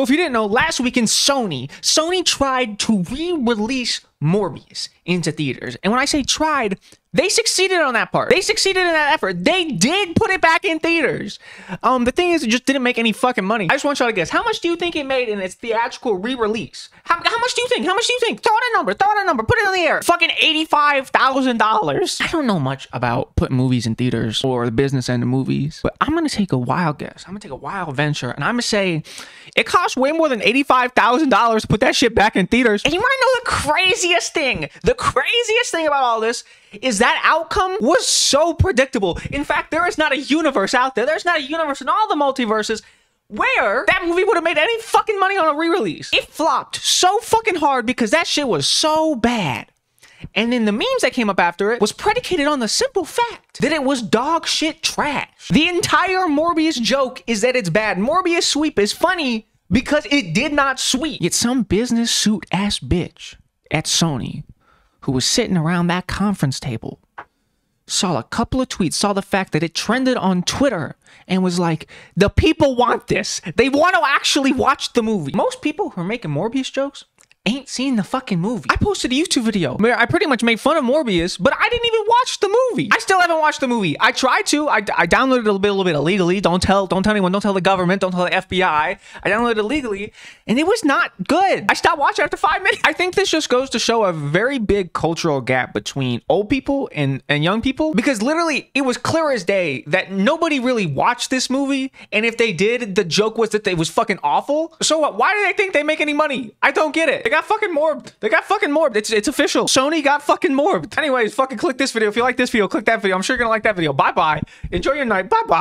So if you didn't know, last week in Sony, Sony tried to re-release Morbius into theaters. And when I say tried, they succeeded on that part. They succeeded in that effort. They did put it back in theaters. Um, the thing is, it just didn't make any fucking money. I just want y'all to guess. How much do you think it made in its theatrical re-release? How, how much do you think? How much do you think? Throw out a number. Throw out a number. Put it in the air. Fucking $85,000. I don't know much about putting movies in theaters or the business end of movies, but I'm going to take a wild guess. I'm going to take a wild venture and I'm going to say it costs way more than $85,000 to put that shit back in theaters. And you want to know the craziest thing? The craziest thing about all this is that outcome was so predictable. In fact, there is not a universe out there. There's not a universe in all the multiverses where that movie would have made any fucking money on a re-release. It flopped so fucking hard because that shit was so bad. And then the memes that came up after it was predicated on the simple fact that it was dog shit trash. The entire Morbius joke is that it's bad. Morbius sweep is funny because it did not sweep. Yet some business suit ass bitch at Sony who was sitting around that conference table saw a couple of tweets, saw the fact that it trended on Twitter and was like, the people want this. They want to actually watch the movie. Most people who are making Morbius jokes ain't seen the fucking movie. I posted a YouTube video where I pretty much made fun of Morbius, but I didn't even watch the movie. I still haven't watched the movie. I tried to. I, I downloaded it a little bit, a little bit illegally. Don't tell, don't tell anyone. Don't tell the government. Don't tell the FBI. I downloaded it illegally, and it was not good. I stopped watching after five minutes. I think this just goes to show a very big cultural gap between old people and and young people because literally it was clear as day that nobody really watched this movie, and if they did, the joke was that it was fucking awful. So what? Why do they think they make any money? I don't get it. They got fucking morbed. They got fucking morbed. It's it's official. Sony got fucking morbed. Anyways, fucking click this video. If you like this video, click that video. I'm sure you're gonna like that video. Bye bye. Enjoy your night. Bye bye.